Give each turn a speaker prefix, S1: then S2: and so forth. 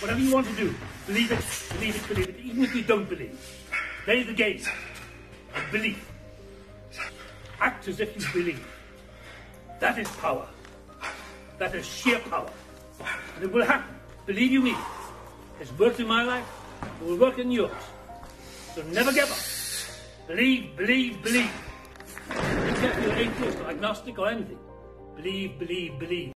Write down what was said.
S1: Whatever you want to do, believe it, believe it, believe it, even if you don't believe. Play the game of belief. Act as if you believe. That is power. That is sheer power. And it will happen. Believe you me. It's worked in my life. It will work in yours. So never give up. Believe, believe, believe. Don't you're atheist or agnostic or anything. Believe, believe, believe.